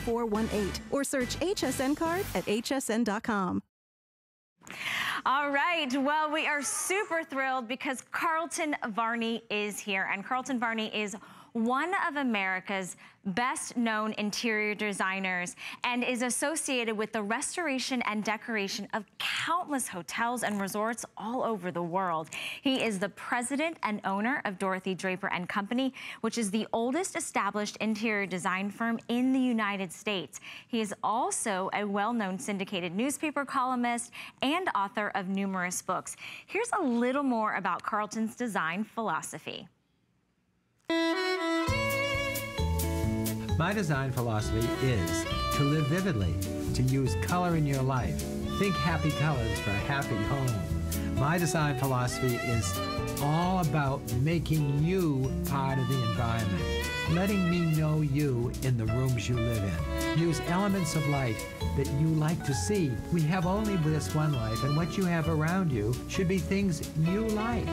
418 or search HSN card at hsn.com. All right, well, we are super thrilled because Carleton Varney is here and Carleton Varney is one of America's best known interior designers and is associated with the restoration and decoration of countless hotels and resorts all over the world. He is the president and owner of Dorothy Draper and Company, which is the oldest established interior design firm in the United States. He is also a well-known syndicated newspaper columnist and author of numerous books. Here's a little more about Carleton's design philosophy. My design philosophy is to live vividly, to use color in your life. Think happy colors for a happy home. My design philosophy is all about making you part of the environment, letting me know you in the rooms you live in. Use elements of life that you like to see. We have only this one life, and what you have around you should be things you like.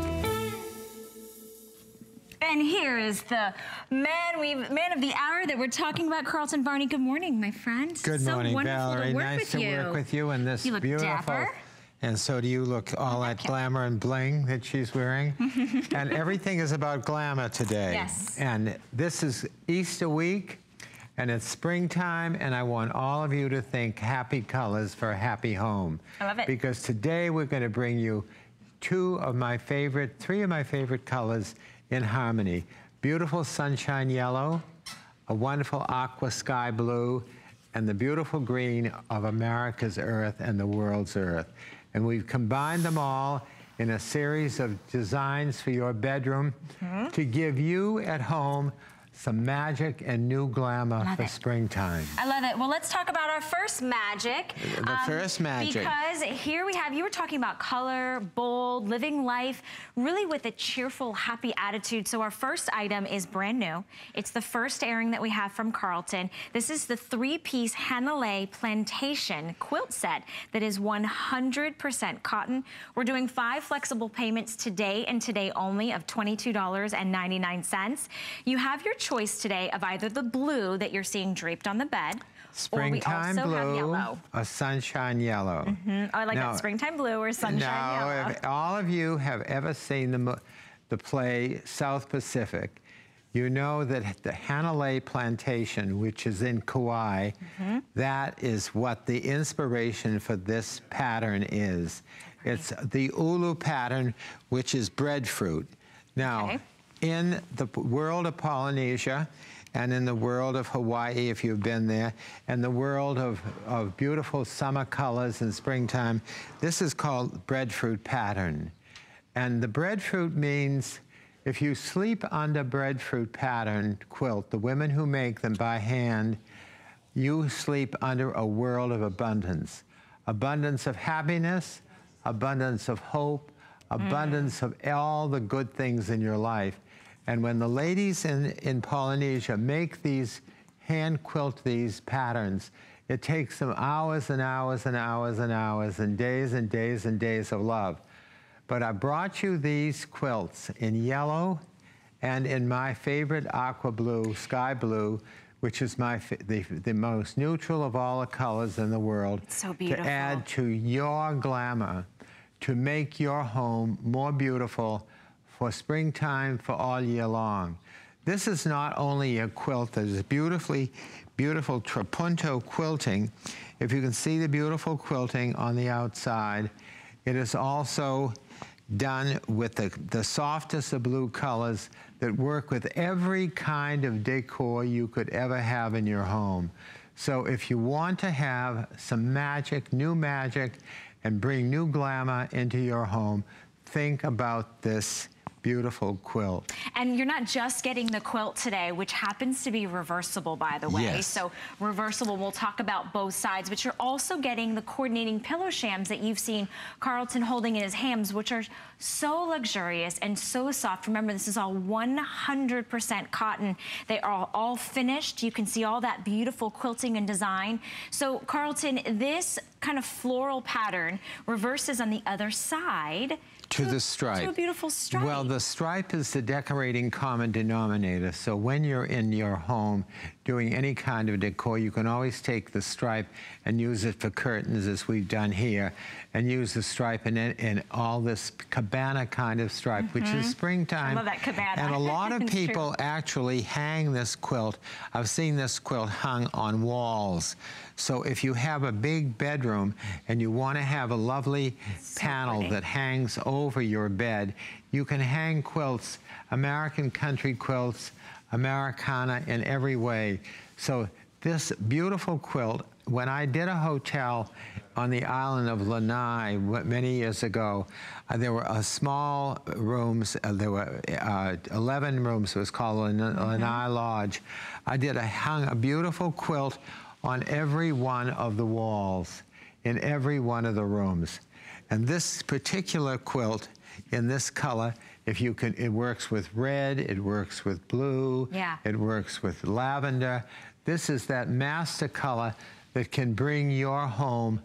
And here is the man we man of the hour that we're talking about, Carleton Varney. Good morning, my friend. Good so morning, wonderful Valerie. To work nice with to you. work with you in this You look beautiful. dapper. And so do you look all that glamour and bling that she's wearing. and everything is about glamour today. Yes. And this is Easter week and it's springtime and I want all of you to think happy colors for a happy home. I love it. Because today we're going to bring you two of my favorite, three of my favorite colors in harmony. Beautiful sunshine yellow, a wonderful aqua sky blue, and the beautiful green of America's earth and the world's earth. And we've combined them all in a series of designs for your bedroom Mm-hmm. to give you at home some magic and new glamour Love for it. springtime. I love it. Well, let's talk about our first magic. um, The first magic. Because here we have, you were talking about color, bold, living life, really with a cheerful, happy attitude. So our first item is brand new. It's the first airing that we have from Carleton. This is the three-piece Hanalei Plantation quilt set that is 100% cotton. We're doing five flexible payments today and today only of $22.99. You have your choice today of either the blue that you're seeing draped on the bed, Springtime or we also have blue, a sunshine yellow. Mm, I like Now- that springtime blue or sunshine yellow. now, yellow. if all of you have ever seen the, the play South Pacific, you know that the Hanalei Plantation, which is in Kauai, Mm-hmm. that is what the inspiration for this pattern is. It's the ulu pattern, which is breadfruit. Now, Okay. In the world of Polynesia and in the world of Hawaii, if you've been there, and the world of, of beautiful summer colors in springtime, this is called breadfruit pattern. And the breadfruit means if you sleep under breadfruit pattern quilt, the women who make them by hand, you sleep under a world of abundance. Abundance of happiness, abundance of hope, mm. abundance of all the good things in your life. And when the ladies in, in Polynesia make these, hand quilt these patterns, it takes them hours and hours and hours and hours and days and days and days of love. But I brought you these quilts in yellow and in my favorite aqua blue, sky blue, which is my the, the most neutral of all the colors in the world. So beautiful. To add to your glamour, to make your home more beautiful for springtime, for all year long. This is not only a quilt that is beautifully, beautiful trapunto quilting. If you can see the beautiful quilting on the outside, it is also done with the, the softest of blue colors that work with every kind of decor you could ever have in your home. So if you want to have some magic, new magic, and bring new glamour into your home, think about this beautiful quilt. And you're not just getting the quilt today, which happens to be reversible, by the way. Yes. So reversible, we'll talk about both sides, but you're also getting the coordinating pillow shams that you've seen Carleton holding in his hands, which are so luxurious and so soft. Remember, this is all 100% cotton. They are all finished. You can see all that beautiful quilting and design. So Carleton, this kind of floral pattern reverses on the other side to, to the stripe. To a beautiful stripe. Well, the stripe is the decorating common denominator. So when you're in your home doing any kind of decor, you can always take the stripe and use it for curtains, as we've done here, and use the stripe in, in all this cabana kind of stripe, mm -hmm. which is mm-hmm. springtime. I love that cabana. And a lot of people actually hang this quilt. I've seen this quilt hung on walls. So if you have a big bedroom and you want to have a lovely so panel that hangs over your bed, you can hang quilts, American country quilts, Americana in every way. So this beautiful quilt, when I did a hotel on the island of Lanai many years ago, uh, there were uh, small rooms, uh, there were uh, 11 rooms, it was called Lanai, mm -hmm. Lodge. I did a, hung a beautiful quilt on every one of the walls, in every one of the rooms. And this particular quilt in this color, if you can, it works with red, it works with blue, yeah. it works with lavender. This is that master color that can bring your home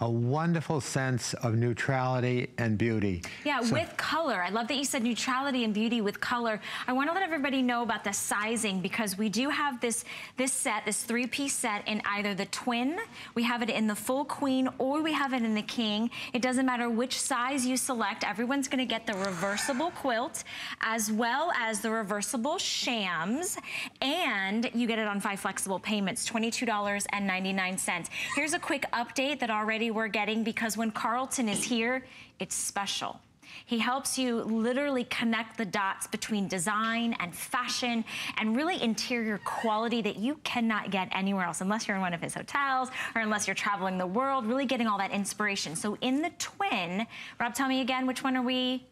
a wonderful sense of neutrality and beauty. Yeah, so, with color. I love that you said neutrality and beauty with color. I want to let everybody know about the sizing because we do have this, this set, this three-piece set in either the twin, we have it in the full queen, or we have it in the king. It doesn't matter which size you select. Everyone's going to get the reversible quilt as well as the reversible shams, and you get it on five flexible payments, $22.99. Here's a quick update that already we're getting because when Carleton is here, it's special. He helps you literally connect the dots between design and fashion and really interior quality that you cannot get anywhere else unless you're in one of his hotels or unless you're traveling the world, really getting all that inspiration. So in the twin, Rob, tell me again, which one are we?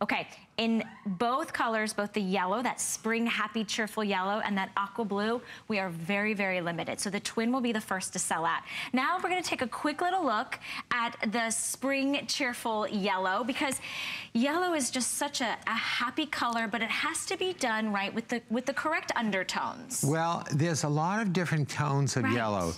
Okay, in both colors, both the yellow, that spring happy cheerful yellow, and that aqua blue, we are very, very limited. So the twin will be the first to sell out. Now we're gonna take a quick little look at the spring cheerful yellow because yellow is just such a, a happy color, but it has to be done right with the, with the correct undertones. Well, there's a lot of different tones of right. yellow.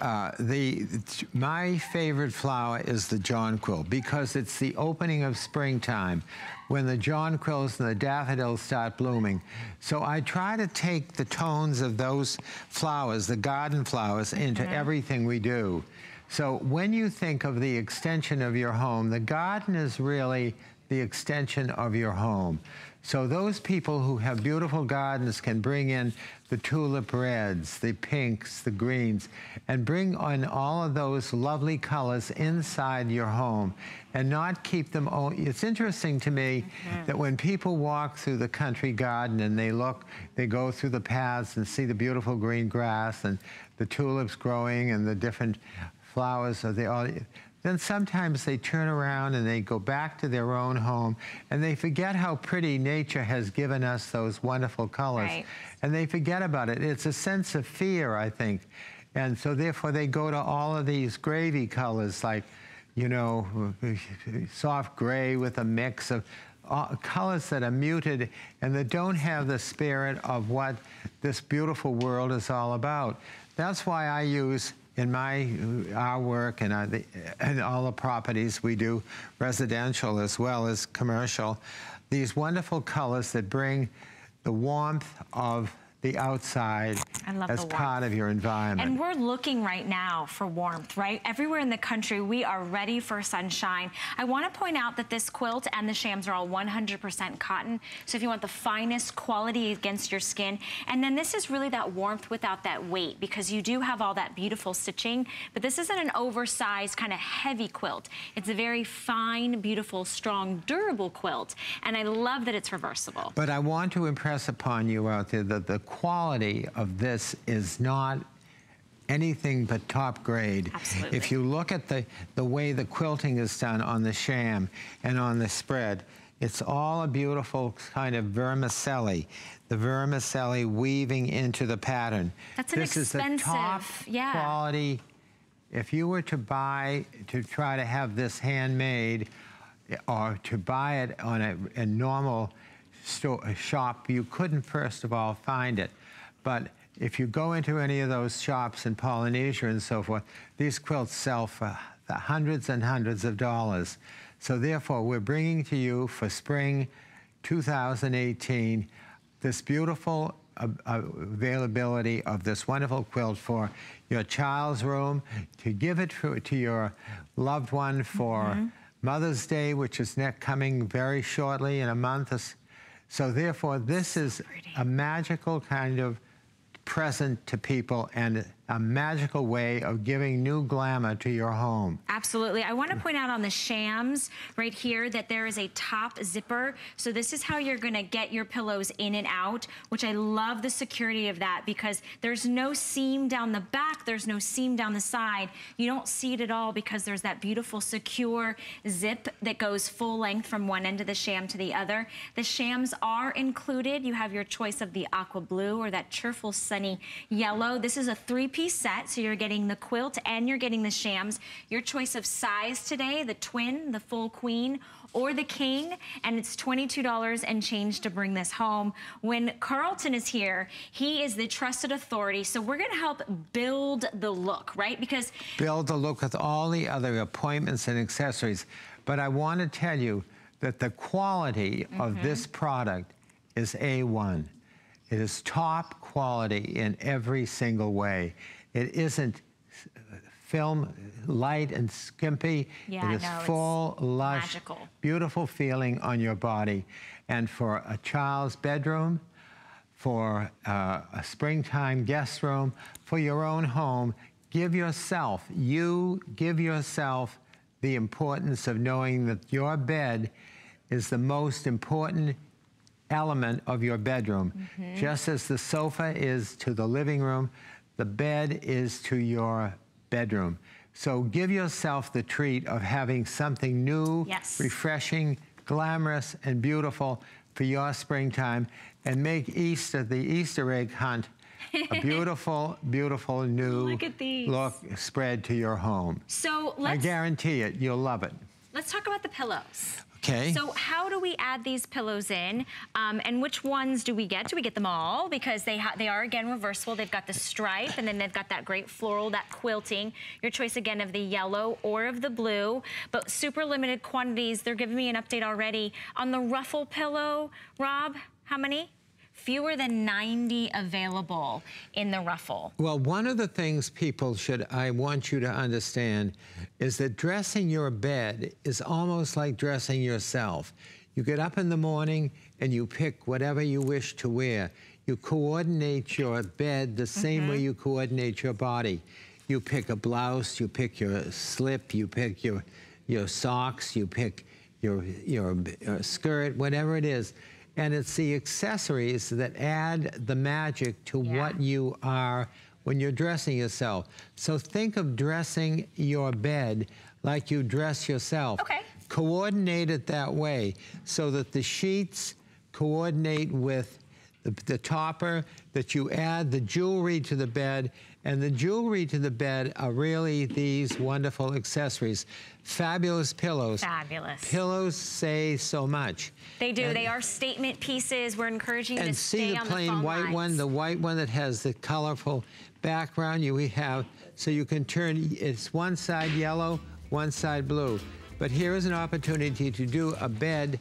Uh, the my favorite flower is the jonquil because it's the opening of springtime when the jonquils and the daffodils start blooming. So I try to take the tones of those flowers, the garden flowers, into mm -hmm. everything we do. So when you think of the extension of your home, the garden is really the extension of your home. So those people who have beautiful gardens can bring in the tulip reds, the pinks, the greens, and bring on all of those lovely colors inside your home and not keep them all. It's interesting to me mm -hmm. that when people walk through the country garden and they look, they go through the paths and see the beautiful green grass and the tulips growing and the different flowers of the all then sometimes they turn around and they go back to their own home and they forget how pretty nature has given us those wonderful colors. Right. And they forget about it. It's a sense of fear, I think. And so therefore they go to all of these gravy colors like, you know, soft gray with a mix of uh, colors that are muted and that don't have the spirit of what this beautiful world is all about. That's why I use in my uh, our work and, our, the, uh, and all the properties we do residential as well as commercial these wonderful colors that bring the warmth of the outside as part of your environment. And we're looking right now for warmth, right? Everywhere in the country, we are ready for sunshine. I want to point out that this quilt and the shams are all 100% cotton. So if you want the finest quality against your skin, and then this is really that warmth without that weight because you do have all that beautiful stitching, but this isn't an oversized kind of heavy quilt. It's a very fine, beautiful, strong, durable quilt. And I love that it's reversible. But I want to impress upon you out there that the quality of this is not anything but top grade. Absolutely. If you look at the, the way the quilting is done on the sham and on the spread, it's all a beautiful kind of vermicelli. The vermicelli weaving into the pattern. That's an this expensive, is the top yeah. quality. If you were to buy, to try to have this handmade, or to buy it on a, a normal store, shop, you couldn't, first of all, find it. But if you go into any of those shops in Polynesia and so forth, these quilts sell for hundreds and hundreds of dollars. So therefore, we're bringing to you for spring 2018 this beautiful availability of this wonderful quilt for your child's room, to give it to, to your loved one for mm -hmm. Mother's Day, which is next, coming very shortly in a month. So therefore, this is a magical kind of present to people and a magical way of giving new glamour to your home. Absolutely. I want to point out on the shams right here that there is a top zipper. So this is how you're going to get your pillows in and out, which I love the security of that because there's no seam down the back. There's no seam down the side. You don't see it at all because there's that beautiful secure zip that goes full length from one end of the sham to the other. The shams are included. You have your choice of the aqua blue or that cheerful sunny yellow. This is a three piece set. So you're getting the quilt and you're getting the shams. Your choice of size today, the twin, the full queen, or the king, and it's $22 and change to bring this home. When Carlton is here, he is the trusted authority, so we're gonna help build the look, right? Because- Build the look with all the other appointments and accessories. But I wanna tell you that the quality mm -hmm. of mm-hmm. this product is A1. It is top quality in every single way. It isn't film light and skimpy. Yeah, it is no, full, lush, magical. beautiful feeling on your body. And for a child's bedroom, for uh, a springtime guest room, for your own home, give yourself, you give yourself the importance of knowing that your bed is the most important element of your bedroom. Mm -hmm. Just as the sofa is to the living room, the bed is to your bedroom. So give yourself the treat of having something new, yes. refreshing, glamorous, and beautiful for your springtime and make Easter, the Easter egg hunt, a beautiful, beautiful new look, at these. look spread to your home. So I guarantee it, you'll love it. Let's talk about the pillows. Okay. So how do we add these pillows in? Um, and which ones do we get? Do we get them all? Because they they are, again, reversible. They've got the stripe, and then they've got that great floral, that quilting. Your choice, again, of the yellow or of the blue. But super limited quantities. They're giving me an update already. On the ruffle pillow, Rob, how many? Fewer than 90 available in the ruffle. Well, one of the things people should, I want you to understand, is that dressing your bed is almost like dressing yourself. You get up in the morning and you pick whatever you wish to wear. You coordinate your bed the same mm -hmm. way you coordinate your body. You pick a blouse, you pick your slip, you pick your, your socks, you pick your, your, your skirt, whatever it is and it's the accessories that add the magic to yeah. what you are when you're dressing yourself. So think of dressing your bed like you dress yourself. Okay. Coordinate it that way so that the sheets coordinate with the, the topper, that you add the jewelry to the bed, and the jewelry to the bed are really these wonderful accessories. Fabulous pillows. Fabulous. Pillows say so much. They do. And, they are statement pieces. We're encouraging you to stay on the And see the plain white lines. one, the white one that has the colorful background you we have, so you can turn, it's one side yellow, one side blue. But here is an opportunity to do a bed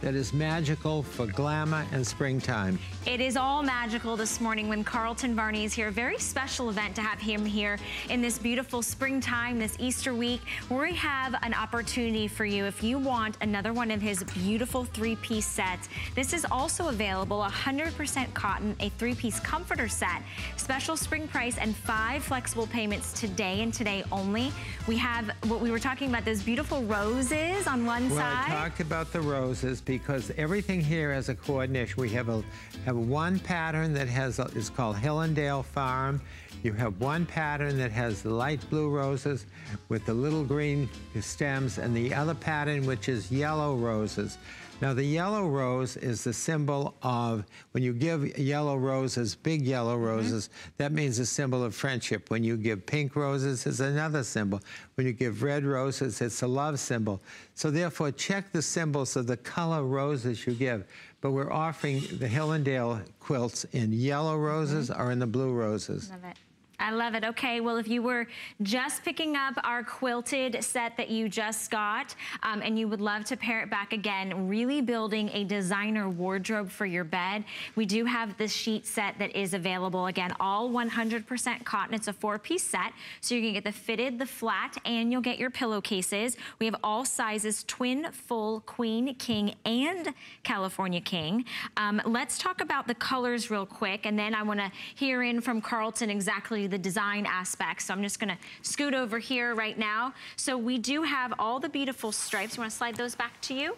that is magical for glamour and springtime. It is all magical this morning when Carleton Varney is here. Very special event to have him here in this beautiful springtime, this Easter week, we have an opportunity for you if you want another one of his beautiful three-piece sets. This is also available, 100% cotton, a three-piece comforter set, special spring price, and five flexible payments today and today only. We have what we were talking about, those beautiful roses roses on one well, side. Well, I talked about the roses because everything here has a coordination. We have a have one pattern that has a, is called Hillendale Farm. You have one pattern that has the light blue roses with the little green stems, and the other pattern which is yellow roses. Now the yellow rose is the symbol of, when you give yellow roses, big yellow mm-hmm. roses, mm -hmm. that means a symbol of friendship. When you give pink roses, it's another symbol. When you give red roses, it's a love symbol. So therefore, check the symbols of the color roses you give. But we're offering the Hillendale quilts in yellow roses mm -hmm. or in the blue roses. Love it. I love it. Okay, well, if you were just picking up our quilted set that you just got, um, and you would love to pair it back again, really building a designer wardrobe for your bed, we do have this sheet set that is available. Again, all 100% cotton. It's a four-piece set, so you can get the fitted, the flat, and you'll get your pillowcases. We have all sizes, twin, full, queen, king, and California king. Um, let's talk about the colors real quick, and then I wanna hear in from Carleton exactly the design aspects. So I'm just gonna scoot over here right now. So we do have all the beautiful stripes. You wanna slide those back to you?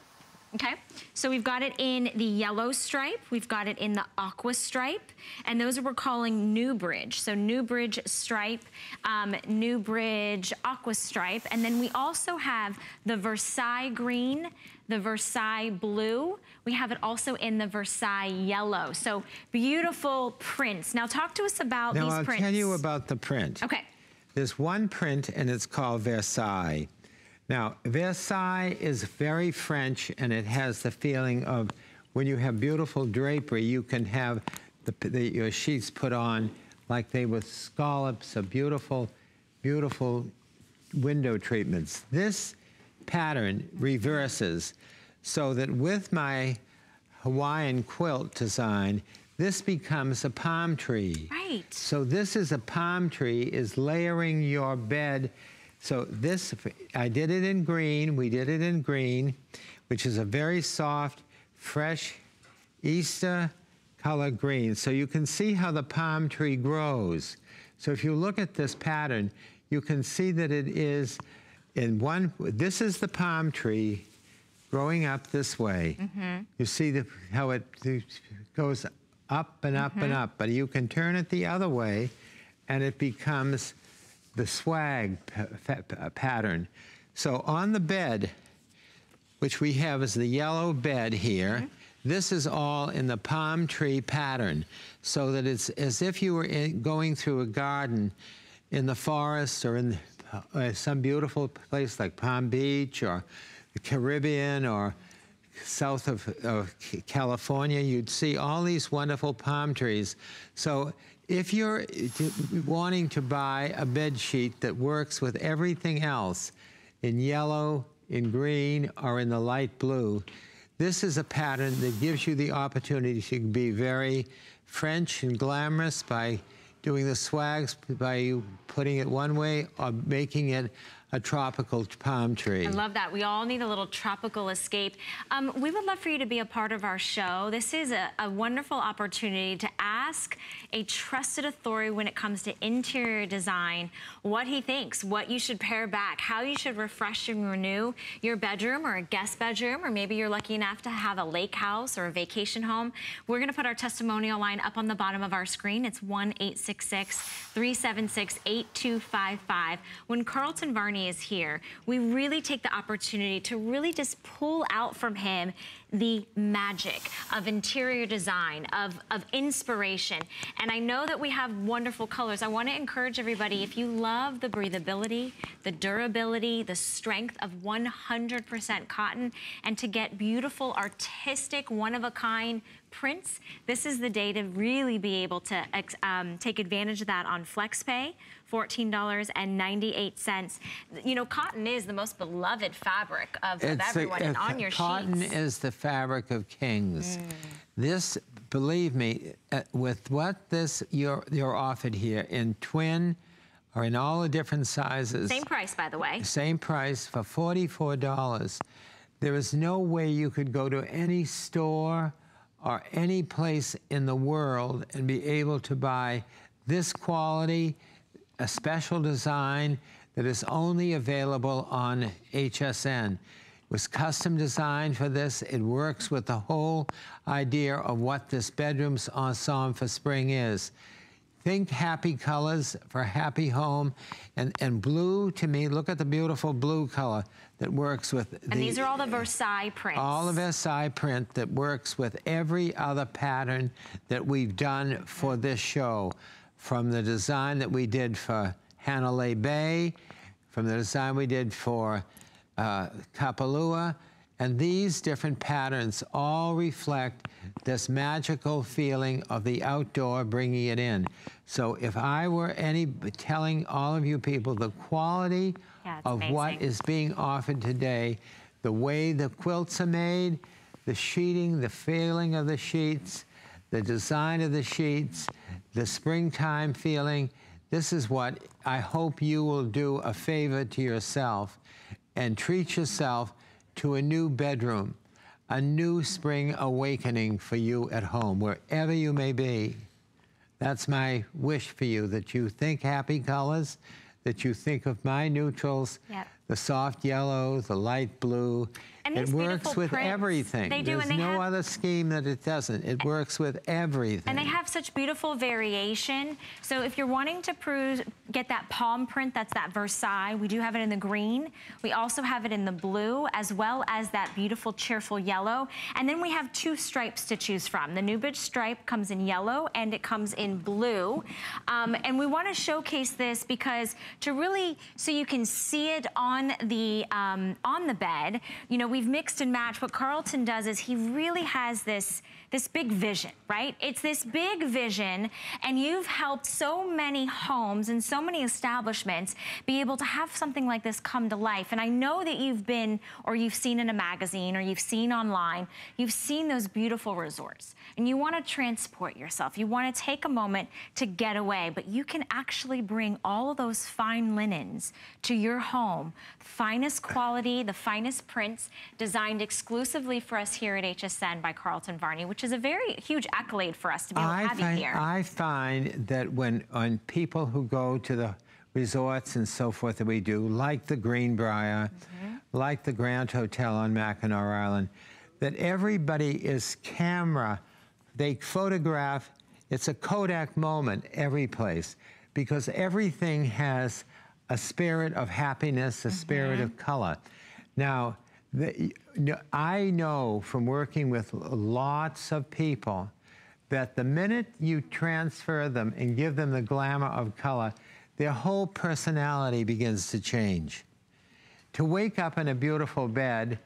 Okay, so we've got it in the yellow stripe, we've got it in the aqua stripe, and those are we're calling New Bridge. So New Bridge stripe, um, New Bridge aqua stripe, and then we also have the Versailles green, the Versailles blue. We have it also in the Versailles yellow. So beautiful prints. Now talk to us about now these I'll prints. tell you about the print. Okay. There's one print and it's called Versailles. Now, Versailles is very French and it has the feeling of when you have beautiful drapery, you can have the, the, your sheets put on like they were scallops of beautiful, beautiful window treatments. This pattern reverses so that with my Hawaiian quilt design, this becomes a palm tree. Right. So this is a palm tree is layering your bed so this, I did it in green. We did it in green, which is a very soft, fresh Easter color green. So you can see how the palm tree grows. So if you look at this pattern, you can see that it is in one, this is the palm tree growing up this way. Mm -hmm. You see the, how it goes up and up mm -hmm. and mm-hmm. up, but you can turn it the other way and it becomes the swag pattern. So on the bed, which we have as the yellow bed here, mm -hmm. this is all in the palm tree pattern, so that it's as if you were in, going through a garden in the forest or in uh, some beautiful place like Palm Beach or the Caribbean or south of, of California, you'd see all these wonderful palm trees. So if you're wanting to buy a bed sheet that works with everything else in yellow, in green, or in the light blue, this is a pattern that gives you the opportunity to be very French and glamorous by doing the swags, by putting it one way or making it a tropical palm tree. I love that. We all need a little tropical escape. Um, we would love for you to be a part of our show. This is a, a wonderful opportunity to ask a trusted authority when it comes to interior design what he thinks, what you should pare back, how you should refresh and renew your bedroom or a guest bedroom, or maybe you're lucky enough to have a lake house or a vacation home. We're going to put our testimonial line up on the bottom of our screen. It's 1-866-376-8255. When Carleton Varney is here, we really take the opportunity to really just pull out from him the magic of interior design, of, of inspiration. And I know that we have wonderful colors. I want to encourage everybody, if you love the breathability, the durability, the strength of 100% cotton, and to get beautiful, artistic, one-of-a-kind prints, this is the day to really be able to um, take advantage of that on FlexPay. $14.98. You know, cotton is the most beloved fabric of, of everyone a, and on your cotton sheets. Cotton is the fabric of kings. Mm. This, believe me, uh, with what this you're, you're offered here in twin, or in all the different sizes. Same price, by the way. Same price for $44. There is no way you could go to any store or any place in the world and be able to buy this quality, a special design that is only available on HSN. It was custom designed for this. It works with the whole idea of what this bedroom's ensemble for spring is. Think happy colors for happy home. And, and blue, to me, look at the beautiful blue color that works with And the, these are all the Versailles prints. All the Versailles print that works with every other pattern that we've done for this show. From the design that we did for Hanalei Bay, from the design we did for uh, Kapalua, And these different patterns all reflect this magical feeling of the outdoor bringing it in. So if I were any telling all of you people the quality Yeah, of what amazing. is being offered today, the way the quilts are made, the sheeting, the feeling of the sheets, the design of the sheets, the springtime feeling. This is what I hope you will do a favor to yourself and treat yourself to a new bedroom, a new spring awakening for you at home, wherever you may be. That's my wish for you that you think happy colors, that you think of my neutrals, Yep. the soft yellow, the light blue. And it works with prints, everything. they do, There's and they no have- other scheme that it doesn't. It works with everything. And they have such beautiful variation. So if you're wanting to prove, get that palm print, that's that Versailles, we do have it in the green. We also have it in the blue, as well as that beautiful cheerful yellow. And then we have two stripes to choose from. The Newbridge stripe comes in yellow and it comes in blue. Um, and we wanna showcase this because to really, so you can see it on the, um, on the bed, you know, we've mixed and matched. What Carleton does is he really has this, this big vision, right? It's this big vision, and you've helped so many homes and so many establishments be able to have something like this come to life. And I know that you've been, or you've seen in a magazine, or you've seen online, you've seen those beautiful resorts, and you want to transport yourself. You want to take a moment to get away, but you can actually bring all of those fine linens to your home. Finest quality, the finest prints, designed exclusively for us here at HSN by Carleton Varney, which is a very huge accolade for us to be able to have find, you here. I find that when on people who go to the resorts and so forth that we do, like the Greenbrier, Mm-hmm. like the Grand Hotel on Mackinac Island, that everybody is camera. They photograph. It's a Kodak moment every place because everything has a spirit of happiness, a spirit Mm-hmm. of color. Now, the, I know from working with lots of people that the minute you transfer them and give them the glamour of color, their whole personality begins to change. To wake up in a beautiful bed,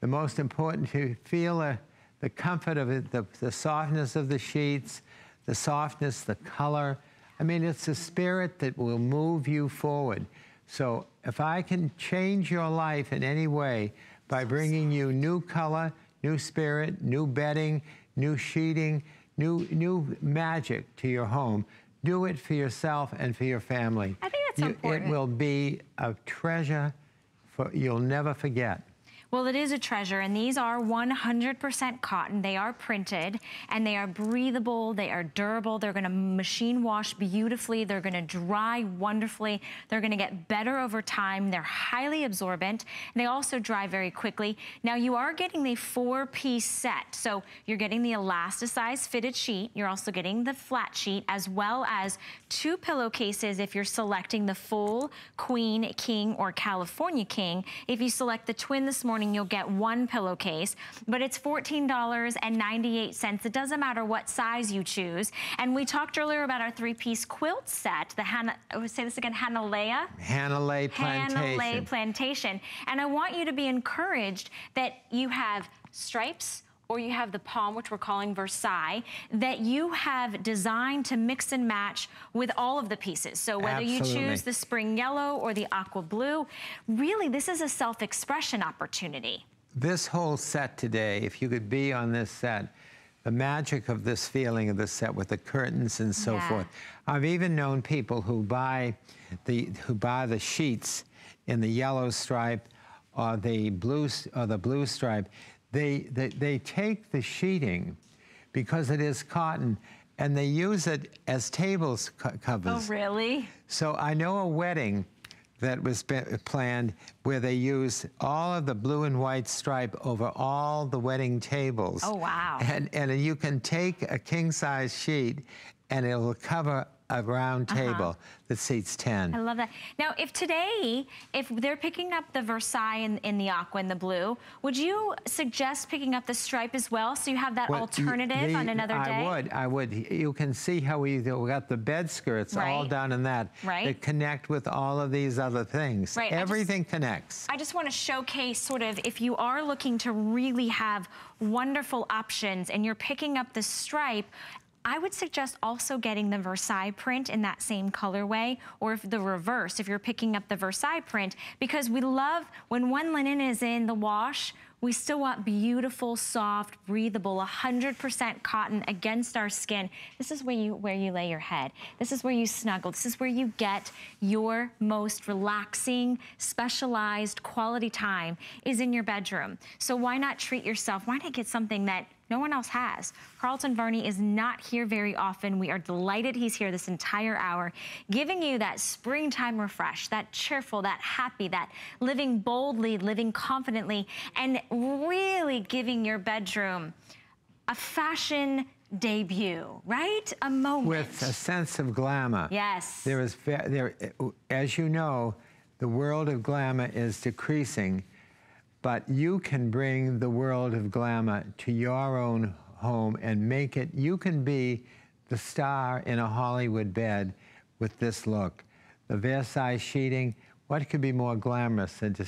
the most important to feel a, the comfort of it, the, the softness of the sheets, the softness, the color. I mean, it's a spirit that will move you forward. So if I can change your life in any way by bringing you new color, new spirit, new bedding, new sheeting, new, new magic to your home, do it for yourself and for your family. I think that's You- important. It will be a treasure for, you'll never forget. Well, it is a treasure, and these are 100% cotton. They are printed, and they are breathable. They are durable. They're going to machine wash beautifully. They're going to dry wonderfully. They're going to get better over time. They're highly absorbent. And they also dry very quickly. Now, you are getting the four-piece set. So you're getting the elasticized fitted sheet. You're also getting the flat sheet, as well as two pillowcases if you're selecting the full queen, king, or California king. If you select the twin this morning, you'll get one pillowcase, but it's $14.98. It doesn't matter what size you choose. And we talked earlier about our three-piece quilt set, the Hannah, oh, say this again, Hanalei. Hannah Lay Plantation. Hannah Lay Plantation. And I want you to be encouraged that you have stripes or you have the palm, which we're calling Versailles, that you have designed to mix and match with all of the pieces. So whether you choose the spring yellow or the aqua blue, really this is a self-expression opportunity. this whole set today, if you could be on this set, the magic of this feeling of the set with the curtains and so Yeah. forth. I've even known people who buy the who buy the sheets in the yellow stripe or the blue or the blue stripe. They, they they take the sheeting because it is cotton and they use it as tables co- covers. Oh, really? So I know a wedding that was planned where they used all of the blue and white stripe over all the wedding tables. Oh, wow. And, and you can take a king size sheet and it'll cover a round uh-huh. table that seats 10. I love that. Now, if today, if they're picking up the Versailles in, in the aqua and the blue, would you suggest picking up the stripe as well so you have that Well, alternative the- on another day? I would, I would. You can see how we, we got the bed skirts all Right. done in that. Right. That connect with all of these other things. Right, I just- Everything connects. I just want to showcase sort of if you are looking to really have wonderful options and you're picking up the stripe, I would suggest also getting the Versailles print in that same colorway, or if the reverse, if you're picking up the Versailles print, because we love when one linen is in the wash, we still want beautiful, soft, breathable, 100% cotton against our skin. This is where you where you lay your head. This is where you snuggle. This is where you get your most relaxing, specialized quality time is in your bedroom. So why not treat yourself? Why not get something that no one else has. Carleton Varney is not here very often. We are delighted he's here this entire hour, giving you that springtime refresh, that cheerful, that happy, that living boldly, living confidently, and really giving your bedroom a fashion debut, right? A moment. With a sense of glamour. Yes. There is, there, as you know, the world of glamour is decreasing, but you can bring the world of glamour to your own home and make it, you can be the star in a Hollywood bed with this look. The Versailles sheeting, what could be more glamorous than to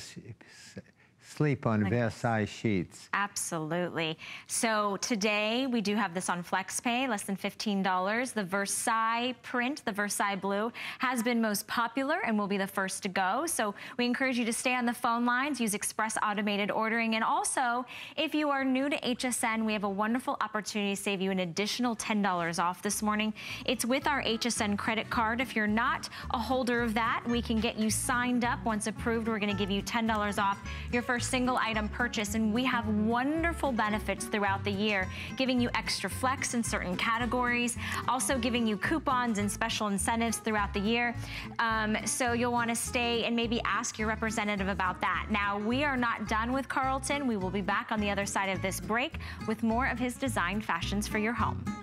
sleep on Versailles sheets? Absolutely. So today we do have this on FlexPay, less than $15. The Versailles print, the Versailles blue, has been most popular and will be the first to go. So we encourage you to stay on the phone lines, use express automated ordering. And also, if you are new to HSN, we have a wonderful opportunity to save you an additional $10 off this morning. It's with our HSN credit card. If you're not a holder of that, we can get you signed up. Once approved, we're gonna give you $10 off your first single item purchase. And we have wonderful benefits throughout the year, giving you extra flex in certain categories, also giving you coupons and special incentives throughout the year. Um, so you'll wanna stay and maybe ask your representative about that. Now, we are not done with Carleton. We will be back on the other side of this break with more of his design fashions for your home.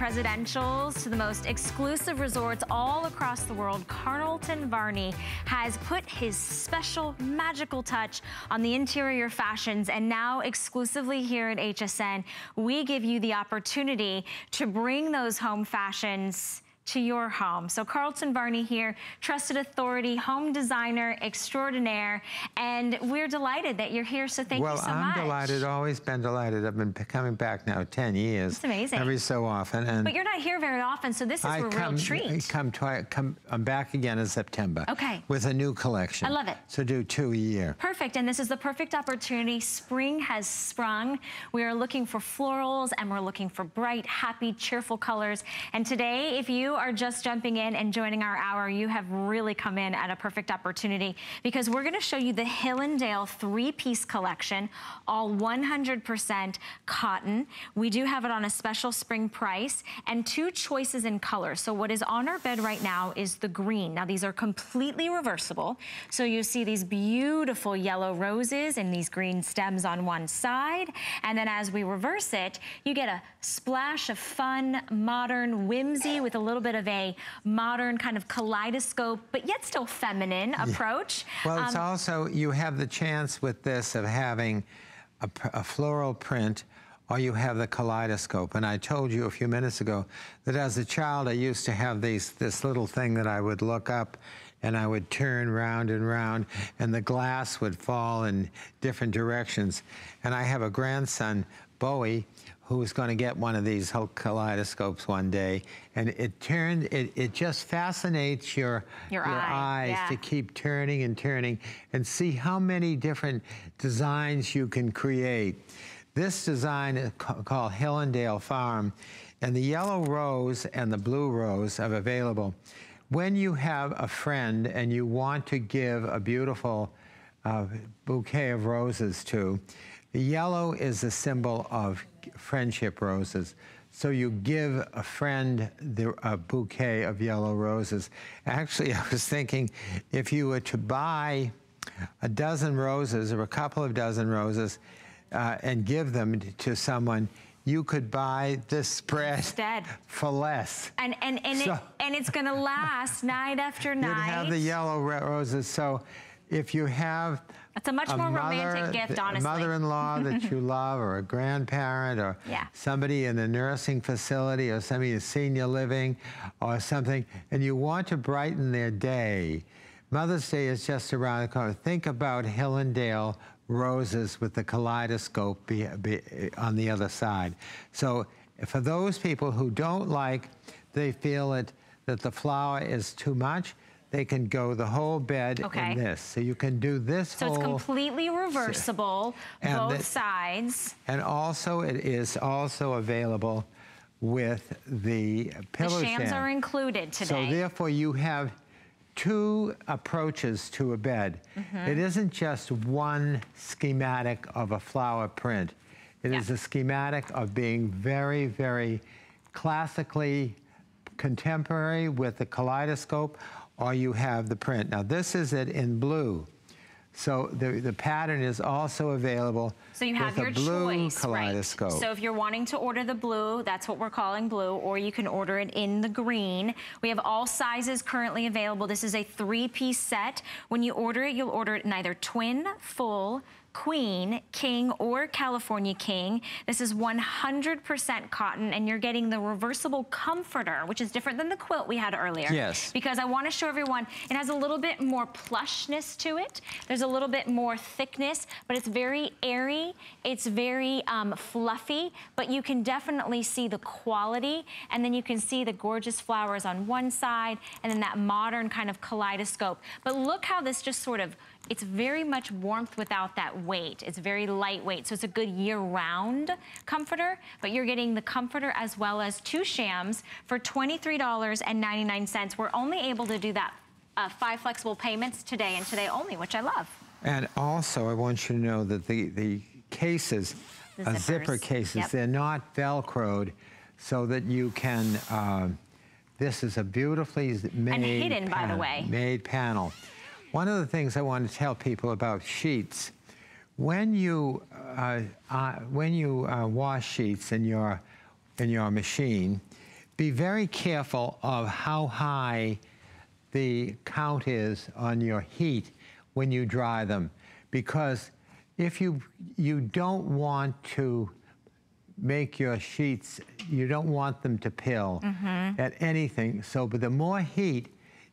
Presidentials to the most exclusive resorts all across the world, Carleton Varney has put his special magical touch on the interior fashions. And now, exclusively here at HSN, we give you the opportunity to bring those home fashions to your home. So Carleton Varney here, trusted authority, home designer extraordinaire, and we're delighted that you're here. So thank well, you so I'm much. delighted, always been delighted. I've been coming back now 10 years. That's amazing. Every so often. And But you're not here very often, so this is I a come, real treat. I come, twi- come, I'm back again in September. Okay. With a new collection. I love it. So do two a year. Perfect, and this is the perfect opportunity. Spring has sprung. We are looking for florals and we're looking for bright, happy, cheerful colors. And today, if you are just jumping in and joining our hour, you have really come in at a perfect opportunity because we're gonna show you the Hillendale three-piece collection, all 100% cotton. We do have it on a special spring price and two choices in color. So what is on our bed right now is the green. Now these are completely reversible. So you see these beautiful yellow roses and these green stems on one side. And then as we reverse it, you get a splash of fun, modern, whimsy with a little bit of a modern kind of kaleidoscope, but yet still feminine approach. Well, it's Um, also, you have the chance with this of having a, a floral print or you have the kaleidoscope. And I told you a few minutes ago that as a child, I used to have these, this little thing that I would look up and I would turn round and round and the glass would fall in different directions. And I have a grandson, Bowie, who is going to get one of these whole kaleidoscopes one day. And it turned, it, it just fascinates your, Your eye, eyes yeah. to keep turning and turning and see how many different designs you can create. This design is called Hillendale Farm, and the yellow rose and the blue rose are available. When you have a friend and you want to give a beautiful uh, bouquet of roses to, the yellow is a symbol of friendship roses. So you give a friend the, a bouquet of yellow roses. Actually, I was thinking if you were to buy a dozen roses or a couple of dozen roses uh, and give them to someone, you could buy this spread Instead. for less. and and and, So- it, and it's gonna last night after night. You'd have the yellow roses. So if you have That's a much more romantic mother- gift, a honestly. mother-in-law that you love, or a grandparent, or Yeah. somebody in a nursing facility, or somebody in senior living, or something, and you want to brighten their day. Mother's Day is just around the corner. Think about Hillendale roses with the kaleidoscope be, be, on the other side. So for those people who don't like, they feel it that the flower is too much, they can go the whole bed Okay. in this. So you can do this so whole. it's completely reversible, both the- sides. And also, it is also available with the The shams sham. are included today. So therefore, you have two approaches to a bed. Mm-hmm. It isn't just one schematic of a flower print. It is Yeah. a schematic of being very, very classically contemporary with the kaleidoscope, or you have the print. Now, this is it in blue. So the, the pattern is also available So you have your choice, right? So if you're wanting to order the blue, that's what we're calling blue, or you can order it in the green. We have all sizes currently available. This is a three-piece set. When you order it, you'll order it in either twin, full, queen, king, or California king. This is 100% cotton, and you're getting the reversible comforter, which is different than the quilt we had earlier. Yes. Because I want to show everyone, it has a little bit more plushness to it. There's a little bit more thickness, but it's very airy. It's very um, fluffy, but you can definitely see the quality. And then you can see the gorgeous flowers on one side and then that modern kind of kaleidoscope. But look how this just sort of, it's very much warmth without that weight. It's very lightweight, so it's a good year-round comforter, but you're getting the comforter as well as two shams for $23.99. We're only able to do that uh, five flexible payments today and today only, which I love. And also, I want you to know that the, the cases, uh, zipper cases, yep. they're not Velcroed so that you can, um, this is a beautifully made hidden, by the way. made panel. One of the things I want to tell people about sheets, when you, uh, uh, when you uh, wash sheets in your, in your machine, be very careful of how high the count is on your heat when you dry them because if you you don't want to make your sheets you don't want them to pill mm-hmm. at anything. So but the more heat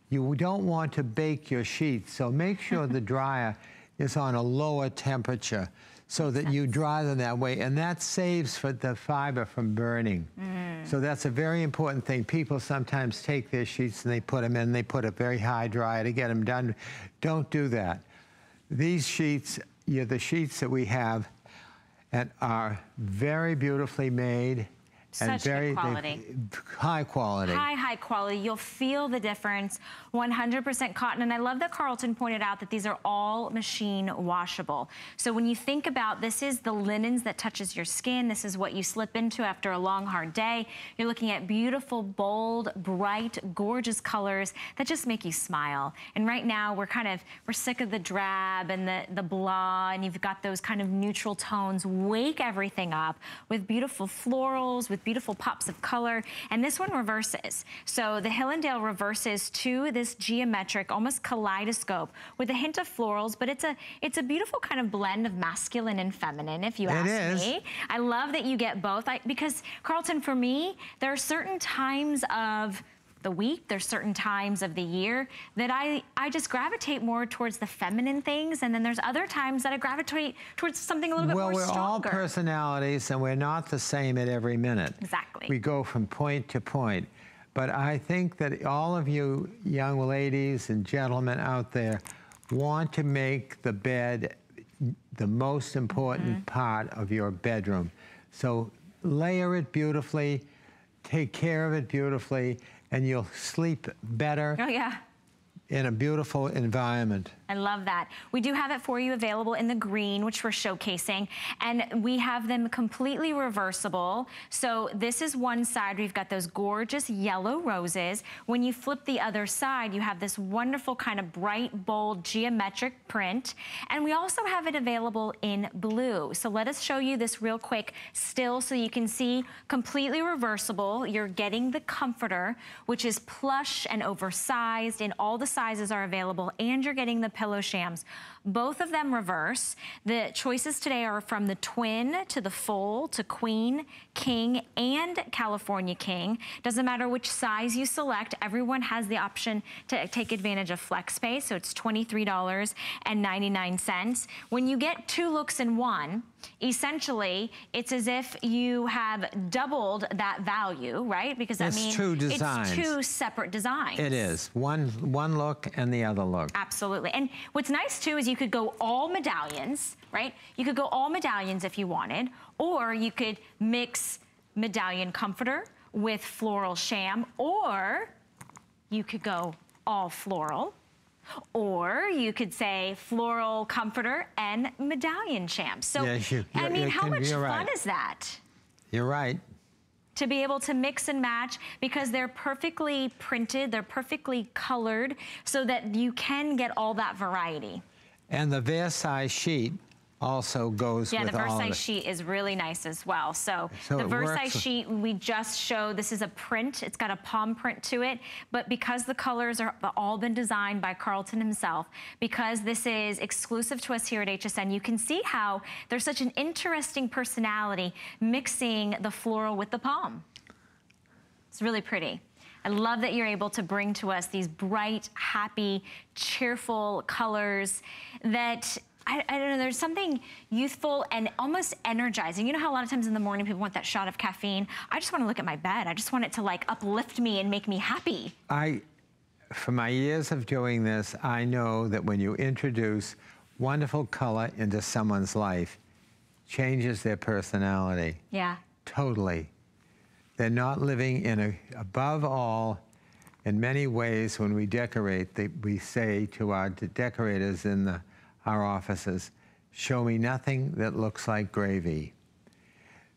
you don't want to bake your sheets. So make sure the dryer is on a lower temperature so that you dry them that way. And that saves for the fiber from burning. Mm. So that's a very important thing. People sometimes take their sheets and they put them in. They put a very high dryer to get them done. Don't do that. These sheets you the sheets that we have and are very beautifully made and Such good very they- quality. high quality. high, high quality. You'll feel the difference. 100% cotton. And I love that Carleton pointed out that these are all machine washable. So when you think about this is the linens that touches your skin. This is what you slip into after a long, hard day. You're looking at beautiful, bold, bright, gorgeous colors that just make you smile. And right now we're kind of, we're sick of the drab and the, the blah, and you've got those kind of neutral tones. Wake everything up with beautiful florals, with beautiful pops of color. And this one reverses. So the Hillendale reverses to this geometric, almost kaleidoscope with a hint of florals, but it's a it's a beautiful kind of blend of masculine and feminine, if you It ask is. me. I love that you get both. I, because Carleton, for me, there are certain times of the week, there's certain times of the year that I, I just gravitate more towards the feminine things. And then there's other times that I gravitate towards something a little bit more. well, we're all personalities and we're not the same at every minute. Exactly. We go from point to point. But I think that all of you young ladies and gentlemen out there want to make the bed the most important Mm-hmm. part of your bedroom. So layer it beautifully, take care of it beautifully, and you'll sleep better oh, yeah. in a beautiful environment. I love that. We do have it for you available in the green, which we're showcasing, and we have them completely reversible. So this is one side. We've got those gorgeous yellow roses. When you flip the other side, you have this wonderful kind of bright, bold, geometric print. And we also have it available in blue. So let us show you this real quick still so you can see completely reversible. You're getting the comforter, which is plush and oversized, and all the sizes are available, and you're getting the pillow shams. Both of them reverse. The choices today are from the twin to the full to queen, king, and California king. Doesn't matter which size you select, everyone has the option to take advantage of FlexPay, so it's $23.99. When you get two looks in one, essentially, it's as if you have doubled that value, right? Because I It's mean, two it's two separate designs. It is one one look and the other look. Absolutely. And what's nice too is you could go all medallions, right? You could go all medallions if you wanted, or you could mix medallion comforter with floral sham, or you could go all floral. Or you could say floral comforter and medallion sham. So, Yes, you- I mean, how much fun right. is that? You're right. to be able to mix and match because they're perfectly printed, they're perfectly colored so that you can get all that variety. And the Versailles sheet also goes Yeah, with the all of Versailles it. sheet is really nice as well. So, So the Versailles sheet we just showed, this is a print. It's got a palm print to it. But because the colors are all been designed by Carleton himself, because this is exclusive to us here at HSN, you can see how there's such an interesting personality mixing the floral with the palm. It's really pretty. I love that you're able to bring to us these bright, happy, cheerful colors that I, I don't know, there's something youthful and almost energizing. You know how a lot of times in the morning people want that shot of caffeine? I just want to look at my bed. I just want it to like uplift me and make me happy. I, for my years of doing this, I know that when you introduce wonderful color into someone's life, changes their personality Yeah. totally. They're not living in a, above all, in many ways, when we decorate, they, we say to our decorators in the, our offices, show me nothing that looks like gravy.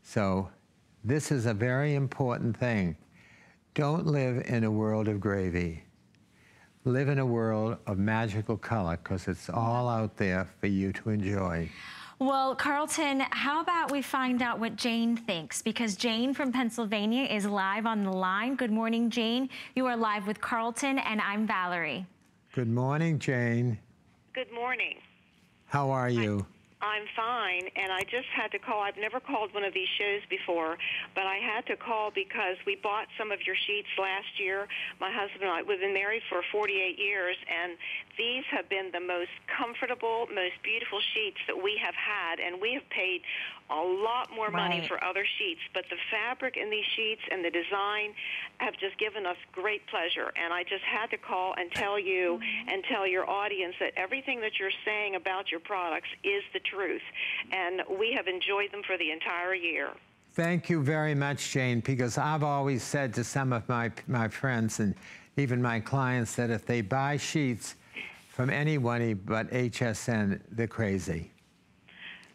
So this is a very important thing. Don't live in a world of gravy. Live in a world of magical color because it's all out there for you to enjoy. Well, Carleton, how about we find out what Jane thinks? Because Jane from Pennsylvania is live on the line. Good morning, Jane. You are live with Carleton, and I'm Valerie. Good morning, Jane. Good morning. How are you? I'm fine, and I just had to call. I've never called one of these shows before, but I had to call because we bought some of your sheets last year. My husband and I, we've been married for 48 years, and these have been the most comfortable, most beautiful sheets that we have had, and we have paid a lot more money Right. for other sheets, but the fabric in these sheets and the design have just given us great pleasure. And I just had to call and tell you mm-hmm. and tell your audience that everything that you're saying about your products is the truth. And we have enjoyed them for the entire year. Thank you very much, Jane, because I've always said to some of my, my friends and even my clients that if they buy sheets from anybody but HSN, they're crazy.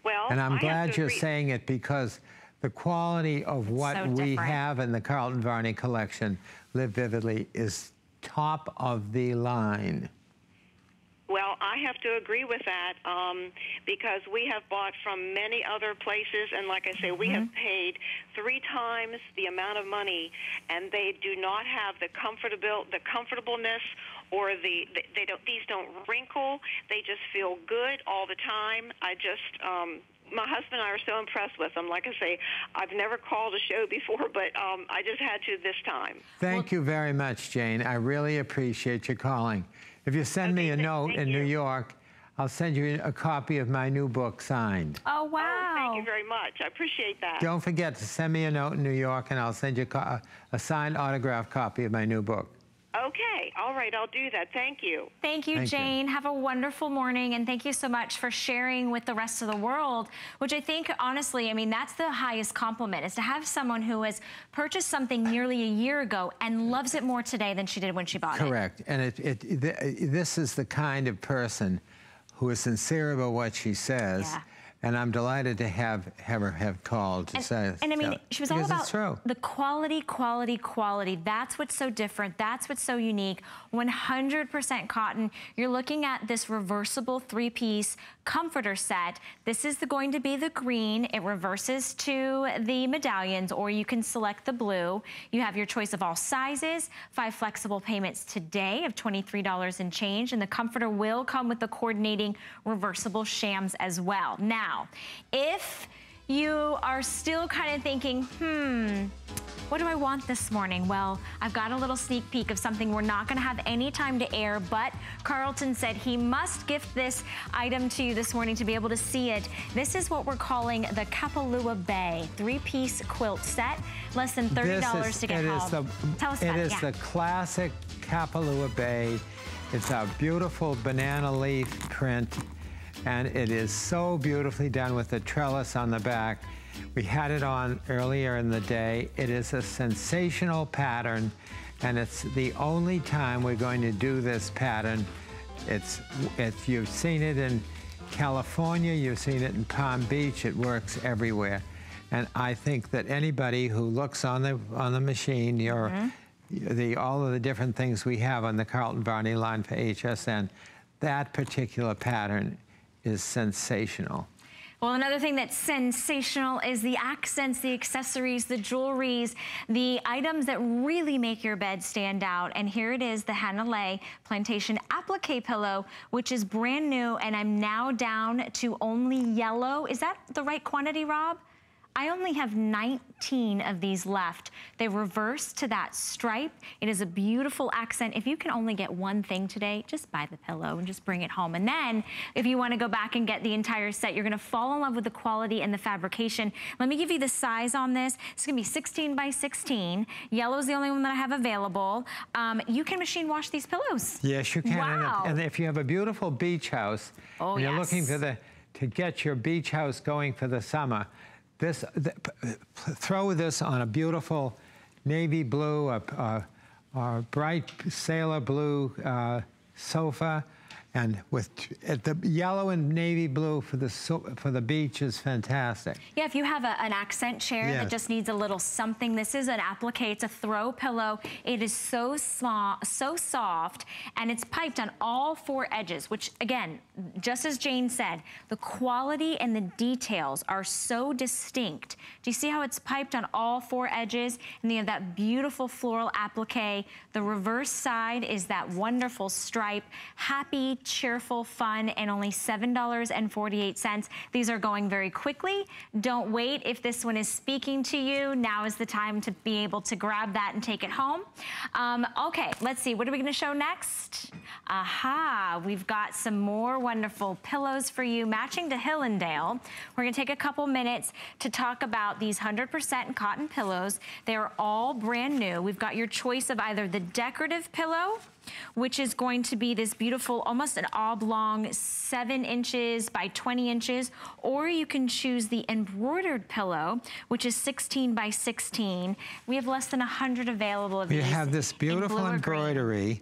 Well, And I I'm have glad you're agree. saying it because the quality of what so we different. have in the Carleton Varney collection, Live Vividly, is top of the line. Well, I have to agree with that um, because we have bought from many other places, and like I say, we have Mm-hmm. paid three times the amount of money, and they do not have the comfortable, the comfortableness, or the they- they don't. These don't wrinkle. They just feel good all the time. I just. Um, my husband and I are so impressed with them. Like I say, I've never called a show before, but um, I just had to this time. Thank you very much, Jane. I really appreciate your calling. If you send me a Okay, note thank in New. York, I'll send you a copy of my new book signed. Oh, wow. Oh, thank you very much. I appreciate that. Don't forget to send me a note in New York, and I'll send you a, a signed autographed copy of my new book. Okay, all right, I'll do that. Thank you. Thank you, Thank you. Jane. Have a wonderful morning, and thank you so much for sharing with the rest of the world, which I think, honestly, I mean, that's the highest compliment, is to have someone who has purchased something nearly a year ago and loves it more today than she did when she bought it. Correct. And it, it, th- this is the kind of person who is sincere about what she says. Yeah. And I'm delighted to have, have her have called to And, say and I mean, so- she was all about the quality, quality, quality. That's what's so different. That's what's so unique. 100% cotton. You're looking at this reversible three-piece comforter set. This is the, going to be the green. It reverses to the medallions, or you can select the blue. You have your choice of all sizes, five flexible payments today of $23 and change, and the comforter will come with the coordinating reversible shams as well. Now, if you are still kind of thinking, hmm, what do I want this morning? Well, I've got a little sneak peek of something we're not gonna have any time to air, but Carleton said he must gift this item to you this morning to be able to see it. This is what we're calling the Kapalua Bay three-piece quilt set, less than $30 This is- to get it home. is the, Tell us it about it, is yeah. the classic Kapalua Bay. It's a beautiful banana leaf print, and it is so beautifully done with the trellis on the back. We had it on earlier in the day. It is a sensational pattern, and it's the only time we're going to do this pattern. It's, it's you've seen it in California, you've seen it in Palm Beach. It works everywhere. And I think that anybody who looks on the on the machine, your mm-hmm. the all of the different things we have on the Carleton Varney line for HSN, that particular pattern is sensational. Well, another thing that's sensational is the accents, the accessories, the jewelries, the items that really make your bed stand out. And here it is, the Hanalei Plantation Applique Pillow, which is brand new, and I'm now down to only yellow. Is that the right quantity, Rob? I only have 19 of these left. They reverse to that stripe. It is a beautiful accent. If you can only get one thing today, just buy the pillow and just bring it home. And then if you wanna go back and get the entire set, you're gonna fall in love with the quality and the fabrication. Let me give you the size on this. It's gonna be 16 by 16. Yellow's the only one that I have available. Um, you can machine wash these pillows. Yes, you can. And if- Wow. And if you have a beautiful beach house, Oh, and you're looking for the to get your beach house going for the summer, this p- throw this on a beautiful navy blue a, or, or bright sailor blue uh, sofa, and with the yellow and navy blue for the for the beach is fantastic. Yeah, if you have a, an accent chair that just needs a little something, this is an applique. It's a throw pillow. It is so small, so soft, and it's piped on all four edges, which again, just as Jane said, the quality and the details are so distinct. Do you see how it's piped on all four edges? And you have that beautiful floral applique. The reverse side is that wonderful stripe. Happy, cheerful, fun, and only $7.48. These are going very quickly. Don't wait. If this one is speaking to you, now is the time to be able to grab that and take it home. Um, okay, let's see. What are we going to show next? Aha, we've got some more wonderful pillows for you, matching to Hillendale. We're going to take a couple minutes to talk about these 100% cotton pillows. They're all brand new. We've got your choice of either the decorative pillow, which is going to be this beautiful, almost an oblong seven inches by 20 inches, or you can choose the embroidered pillow, which is 16 by 16. We have less than 100 available of We these. have this beautiful embroidery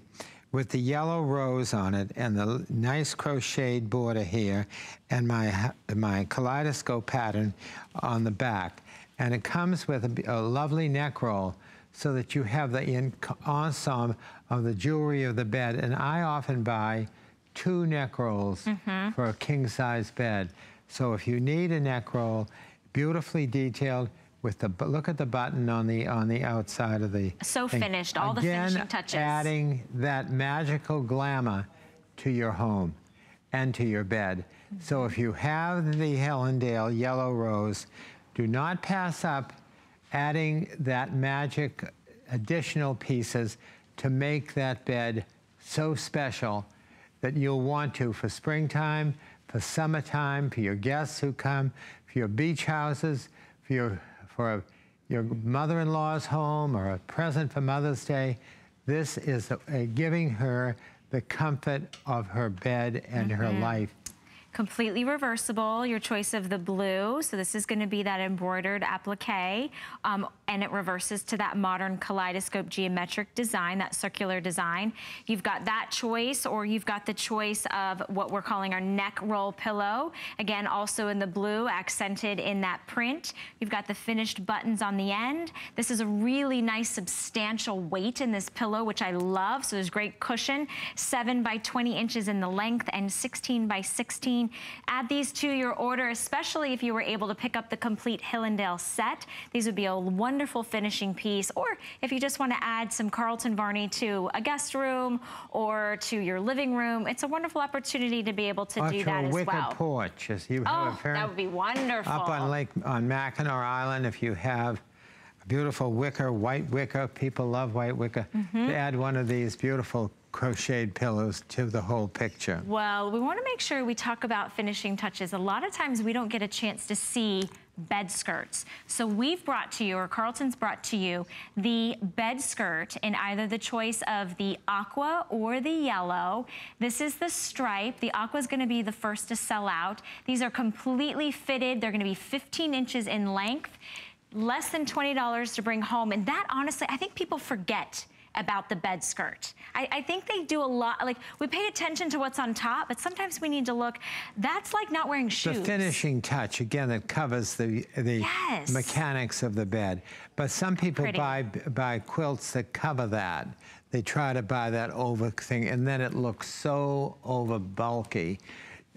with the yellow rose on it and the nice crocheted border here and my, my kaleidoscope pattern on the back. And it comes with a lovely neck roll so that you have the ensemble of the jewelry of the bed. And I often buy two neck rolls Mm-hmm. for a king size bed. So if you need a neck roll, beautifully detailed with the look at the button on the on the outside of the So thing. finished, all the finishing touches. adding that magical glamour to your home and to your bed. So if you have the Hillendale yellow rose, do not pass up adding that magic additional pieces to make that bed so special that you'll want to for springtime, for summertime, for your guests who come, for your beach houses, for your for your mother-in-law's home or a present for Mother's Day. This is a, a giving her the comfort of her bed and her mm-hmm. life. Completely reversible, your choice of the blue. So this is gonna be that embroidered applique, um, and it reverses to that modern kaleidoscope geometric design, that circular design. You've got that choice, or you've got the choice of what we're calling our neck roll pillow. Again, also in the blue, accented in that print. You've got the finished buttons on the end. This is a really nice substantial weight in this pillow, which I love. So there's great cushion, seven by 20 inches in the length and 16 by 16. Add these to your order, especially if you were able to pick up the complete Hillendale set. These would be a wonderful finishing piece. Or if you just want to add some Carleton Varney to a guest room or to your living room, it's a wonderful opportunity to be able to Or do to that a as wicker well. porch. As you have Oh, that would be wonderful. Up on Lake, on Mackinac Island, if you have a beautiful wicker, white wicker, people love white wicker, Mm-hmm. to add one of these beautiful crocheted pillows to the whole picture. Well, we want to make sure we talk about finishing touches. A lot of times we don't get a chance to see bed skirts. So we've brought to you, or Carleton's brought to you, the bed skirt in either the choice of the aqua or the yellow. This is the stripe. The aqua is going to be the first to sell out. These are completely fitted. They're going to be 15 inches in length. Less than $20 to bring home. And that, honestly, I think people forget about the bed skirt. I, I think they do a lot, like we pay attention to what's on top, but sometimes we need to look, that's like not wearing shoes. The finishing touch, again, that covers the, the Yes. mechanics of the bed. But some people Pretty. buy, buy quilts that cover that. They try to buy that over thing, and then it looks so over bulky.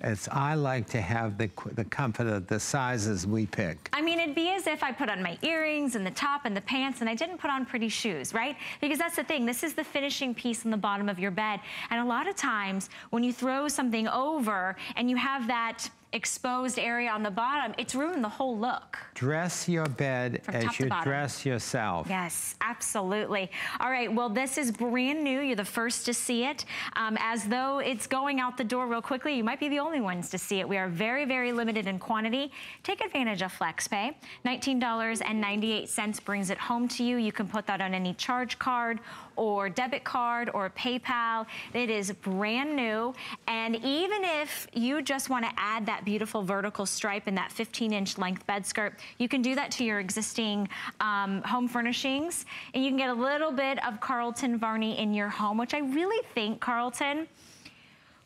It's, I like to have the, the comfort of the sizes we pick. I mean, it'd be as if I put on my earrings and the top and the pants and I didn't put on pretty shoes, right? Because that's the thing. This is the finishing piece on the bottom of your bed. And a lot of times when you throw something over and you have that exposed area on the bottom, it's ruined the whole look. Dress your bed From as you dress yourself. Yes, absolutely. All right, well, this is brand new. You're the first to see it. Um, as though it's going out the door real quickly, you might be the only ones to see it. We are very, very limited in quantity. Take advantage of FlexPay. $19.98 brings it home to you. You can put that on any charge card or debit card or PayPal. It is brand new. And even if you just want to add that beautiful vertical stripe in that 15 inch length bed skirt, you can do that to your existing um, home furnishings. And you can get a little bit of Carleton Varney in your home, which I really think, Carleton,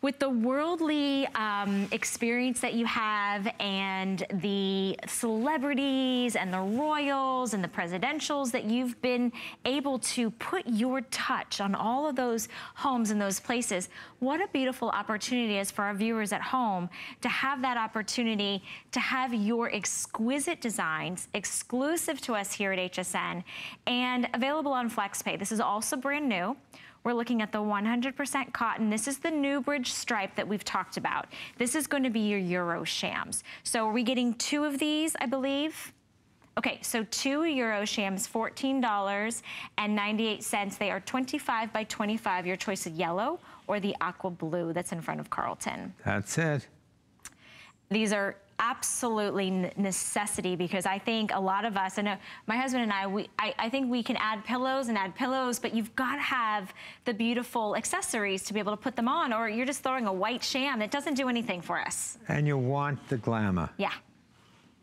with the worldly um, experience that you have and the celebrities and the royals and the presidentials that you've been able to put your touch on all of those homes and those places, what a beautiful opportunity is for our viewers at home to have that opportunity to have your exquisite designs exclusive to us here at HSN and available on FlexPay. This is also brand new. We're looking at the 100% cotton. This is the Newbridge stripe that we've talked about. This is going to be your Euro shams. So are we getting two of these, I believe? Okay, so two Euro shams, $14.98. They are 25 by 25, your choice of yellow or the aqua blue that's in front of Carleton. That's it. These are absolutely necessity because I think a lot of us, I know my husband and I, we, I, I think we can add pillows and add pillows, but you've got to have the beautiful accessories to be able to put them on, or you're just throwing a white sham. It doesn't do anything for us. And you want the glamour. Yeah.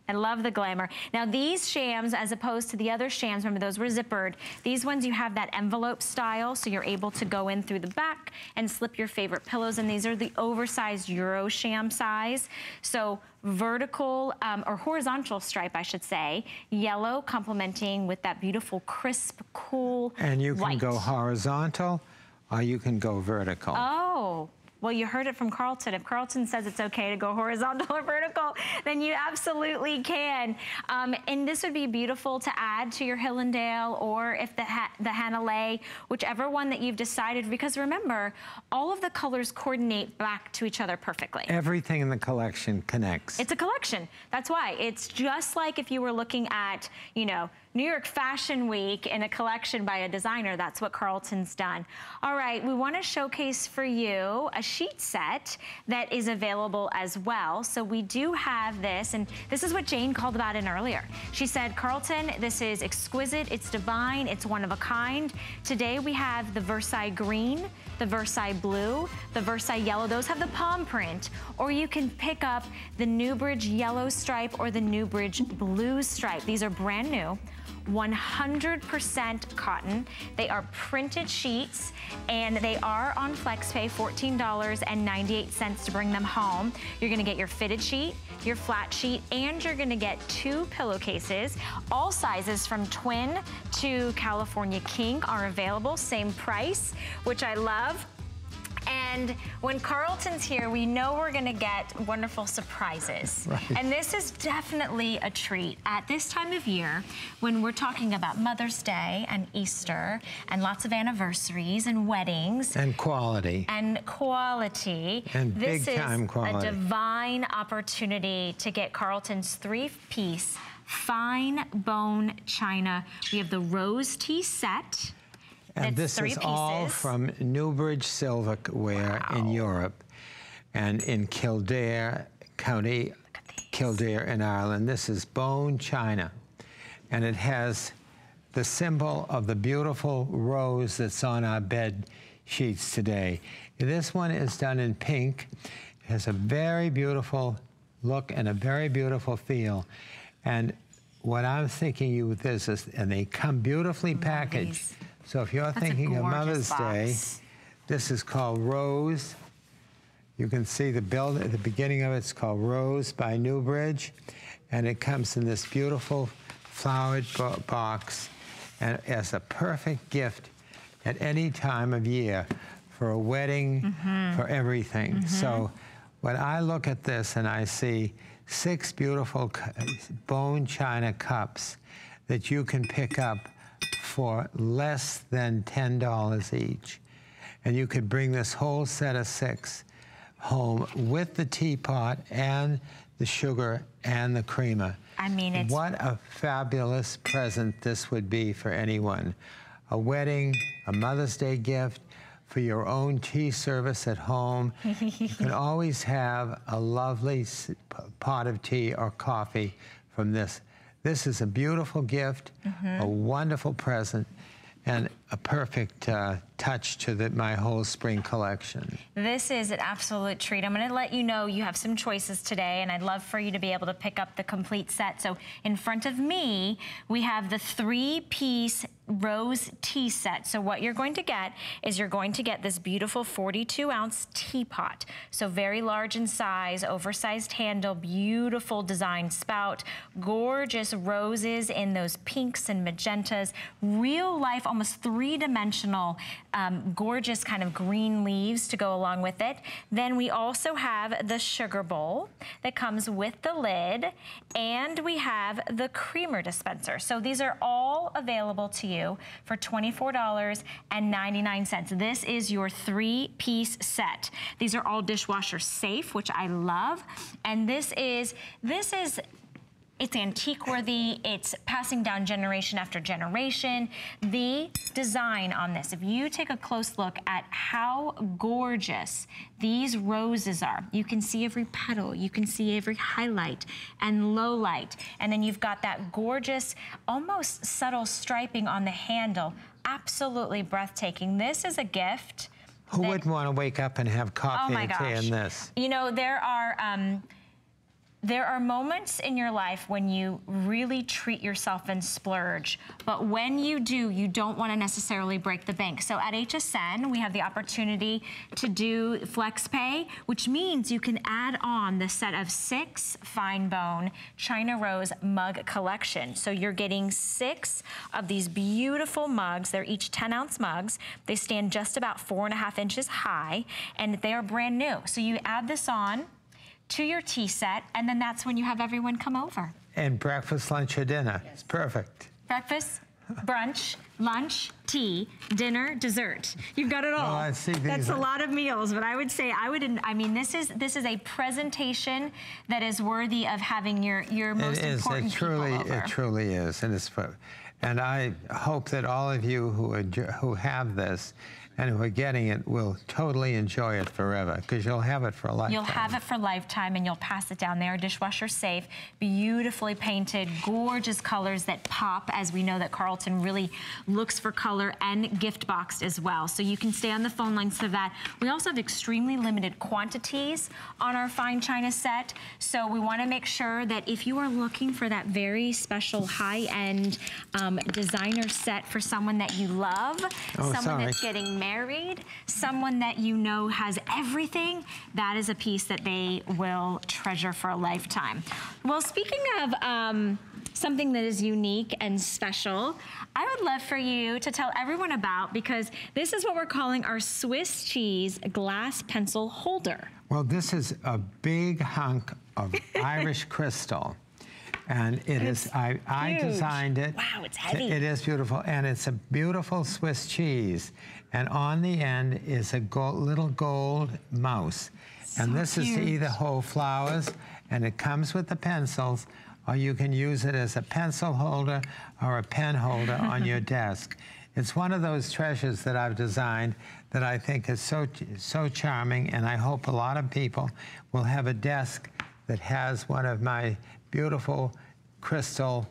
I love the glamour. Now these shams, as opposed to the other shams, remember those were zippered. These ones you have that envelope style, so you're able to go in through the back and slip your favorite pillows. And these are the oversized Euro sham size. So vertical um, or horizontal stripe, I should say, yellow complementing with that beautiful crisp, cool And you can white. go horizontal or you can go vertical. Oh. Well, you heard it from Carleton. If Carleton says it's okay to go horizontal or vertical, then you absolutely can. Um, and this would be beautiful to add to your Hillendale or if the, ha the Hanalei, whichever one that you've decided. Because remember, all of the colors coordinate back to each other perfectly. Everything in the collection connects. It's a collection. That's why. It's just like if you were looking at, you know, New York Fashion Week in a collection by a designer. That's what Carleton's done. All right, we want to showcase for you a sheet set that is available as well. So we do have this, and this is what Jane called about in earlier. She said, Carleton, this is exquisite, it's divine, it's one of a kind. Today we have the Versailles green, the Versailles blue, the Versailles yellow. Those have the palm print. Or you can pick up the Newbridge yellow stripe or the Newbridge blue stripe. These are brand new. 100% cotton. They are printed sheets and they are on FlexPay, $14.98 to bring them home. You're gonna get your fitted sheet, your flat sheet, and you're gonna get two pillowcases. All sizes from twin to California King are available, same price, which I love. And when Carleton's here, we know we're gonna get wonderful surprises. Right. And this is definitely a treat. At this time of year, when we're talking about Mother's Day and Easter and lots of anniversaries and weddings, and quality. and quality. And this big time quality. This is a divine opportunity to get Carleton's three-piece fine bone china. We have the rose tea set. And this is all from Newbridge Silverware in Europe and in Kildare, County Kildare in Ireland. This is bone china. And it has the symbol of the beautiful rose that's on our bed sheets today. This one is done in pink. It has a very beautiful look and a very beautiful feel. And what I'm thinking you with this is, and they come beautifully packaged. these. So if you're a thinking of Mother's Day, this is called Rose. You can see the build at the beginning of it's called Rose by Newbridge, and it comes in this beautiful flowered bo- box, and as a perfect gift at any time of year for a wedding, Mm-hmm. for everything. So when I look at this and I see six beautiful bone china cups that you can pick up for less than $10 each. And you could bring this whole set of six home with the teapot and the sugar and the creamer. I mean, it's- What a fabulous present this would be for anyone. A wedding, a Mother's Day gift, for your own tea service at home. you can always have a lovely pot of tea or coffee from this. This is a beautiful gift, a mm-hmm. wonderful present, and a perfect uh, touch to the, my whole spring collection. This is an absolute treat. I'm going to let you know you have some choices today, and I'd love for you to be able to pick up the complete set. So in front of me, we have the three-piece rose tea set. So what you're going to get is you're going to get this beautiful 42-ounce teapot. So very large in size, oversized handle, beautiful design spout, gorgeous roses in those pinks and magentas, real life, almost three-dimensional, um, gorgeous kind of green leaves to go along with it. Then we also have the sugar bowl that comes with the lid, and we have the creamer dispenser. So these are all available to you for $24.99. This is your three-piece set. These are all dishwasher safe, which I love. And this is, this is It's antique worthy. It's passing down generation after generation. The design on this, if you take a close look at how gorgeous these roses are, you can see every petal, you can see every highlight and low light. And then you've got that gorgeous, almost subtle striping on the handle. Absolutely breathtaking. This is a gift. Who that- wouldn't want to wake up and have Oh coffee my and tea in this? You know, there are um, there are moments in your life when you really treat yourself and splurge, but when you do, you don't want to necessarily break the bank. So at HSN, we have the opportunity to do flex pay, which means you can add on the set of six fine bone China Rose mug collection. So you're getting six of these beautiful mugs. They're each 10 ounce mugs. They stand just about four and a half inches high, and they are brand new. So you add this on to your tea set, and then that's when you have everyone come over. And breakfast, lunch, or dinner. It's perfect. Breakfast, brunch, lunch, tea, dinner, dessert. You've got it all. I see these That's a uh, lot of meals, but I would say I would. I mean, this is this is a presentation that is worthy of having your your most It is. important It truly, people over. it truly is, and it's. And I hope that all of you who enjoy, who have this and who are getting it will totally enjoy it forever because you'll have it for a lifetime. You'll have it for lifetime and you'll pass it down there, dishwasher safe, beautifully painted, gorgeous colors that pop as we know that Carleton really looks for color and gift boxed as well. So you can stay on the phone lines for that. We also have extremely limited quantities on our fine china set. So we wanna make sure that if you are looking for that very special high-end um, designer set for someone that you love, Oh, someone sorry. that's getting married, someone that you know has everything, that is a piece that they will treasure for a lifetime. Well, speaking of um, something that is unique and special, I would love for you to tell everyone about because this is what we're calling our Swiss cheese glass pencil holder. Well, this is a big hunk of Irish crystal. And it is, I, I designed it. Wow, it's heavy. It is beautiful. And it's a beautiful Swiss cheese. And on the end is a gold, little gold mouse. and this is to either hold flowers, and it comes with the pencils, or you can use it as a pencil holder or a pen holder on your desk. It's one of those treasures that I've designed that I think is so so charming, and I hope a lot of people will have a desk that has one of my beautiful crystal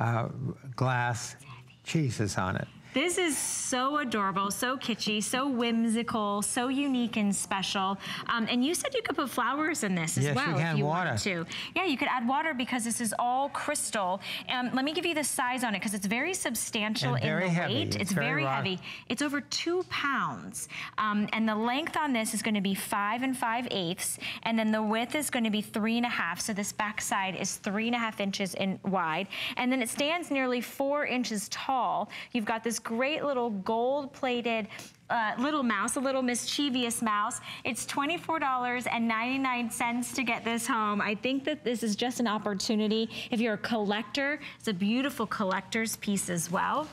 uh, glass cheeses on it. This is so adorable, so kitschy, so whimsical, so unique and special. Um, and you said you could put flowers in this as Yes, you well can, if you water. wanted to. Yeah, you could add water because this is all crystal. Um, let me give you the size on it because it's very substantial And in very the heavy. weight. It's It's, very very, heavy. It's over two pounds. Um, and the length on this is going to be five and five eighths. And then the width is going to be three and a half. So this back side is three and a half inches in wide. And then it stands nearly four inches tall. You've got this great little gold plated uh, little mouse, a little mischievous mouse. It's $24.99 to get this home. I think that this is just an opportunity. If you're a collector, it's a beautiful collector's piece as well.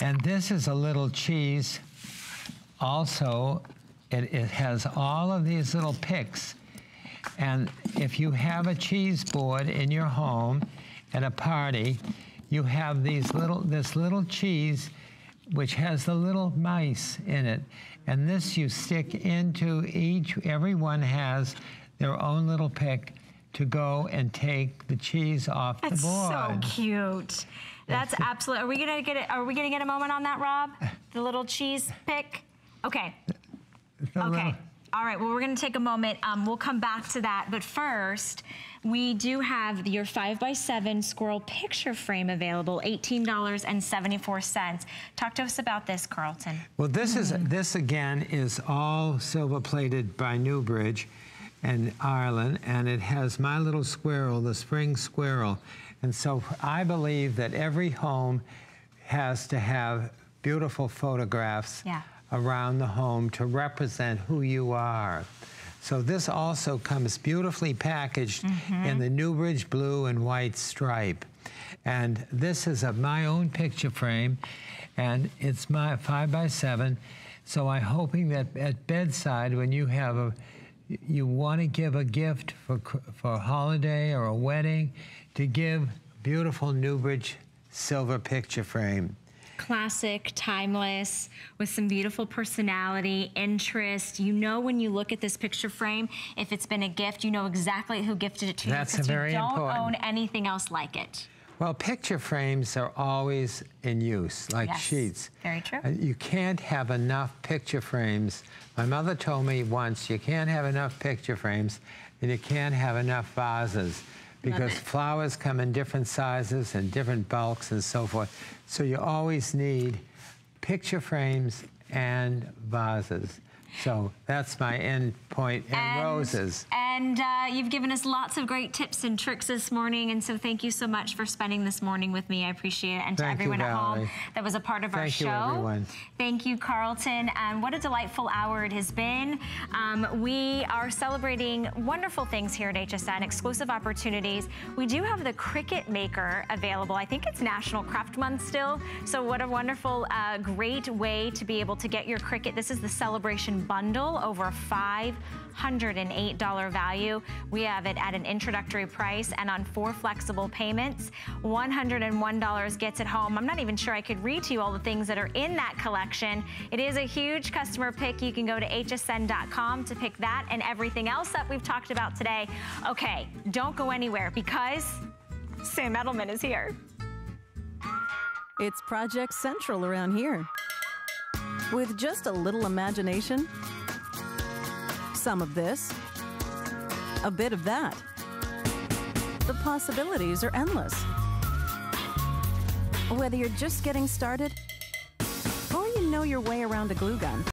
And this is a little cheese. Also, it, it has all of these little picks. And if you have a cheese board in your home at a party, you have these little this little cheese which has the little mice in it. And this you stick into each everyone has their own little pick to go and take the cheese off That's the board. so cute. That's absolutely. Are we gonna get it? Are we gonna get a moment on that, Rob? The little cheese pick. Okay. The Okay. little- All right. Well, we're going to take a moment. Um, we'll come back to that. But first, we do have your 5x7 squirrel picture frame available, $18.74. Talk to us about this, Carleton. Well, this is this again is all silver plated by Newbridge and Ireland, and it has my little squirrel, the spring squirrel. And so I believe that every home has to have beautiful photographs Yeah. Around the home to represent who you are. So this also comes beautifully packaged mm-hmm. in the Newbridge blue and white stripe. And this is a, my own picture frame, and it's my five by seven. So I'm hoping that at bedside, when you have a, you want to give a gift for for a holiday or a wedding, to give beautiful Newbridge silver picture frame. Classic, timeless, with some beautiful personality, interest. You know when you look at this picture frame, if it's been a gift, you know exactly who gifted it to you. That's you because very you don't important. own anything else like it. Well, picture frames are always in use, like Yes, sheets. very true. You can't have enough picture frames. My mother told me once, you can't have enough picture frames and you can't have enough vases because flowers come in different sizes and different bulks and so forth. So you always need picture frames and vases. So that's my end point, and, roses. And uh, you've given us lots of great tips and tricks this morning, and so thank you so much for spending this morning with me. I appreciate it. And to Thank you, everyone at home that was a part of our Thank you, show. everyone. Thank you, Carleton. And what a delightful hour it has been. Um, we are celebrating wonderful things here at HSN, exclusive opportunities. We do have the Cricut Maker available. I think it's National Craft Month still. So what a wonderful, uh, great way to be able to get your Cricut. This is the Celebration Bundle, over a $508 value. We have it at an introductory price and on four flexible payments. $101 gets it home. I'm not even sure I could read to you all the things that are in that collection. It is a huge customer pick. You can go to hsn.com to pick that and everything else that we've talked about today. Okay, don't go anywhere because Sam Edelman is here. It's Project Central around here. With just a little imagination, some of this, a bit of that. The possibilities are endless. Whether you're just getting started or you know your way around a glue gun.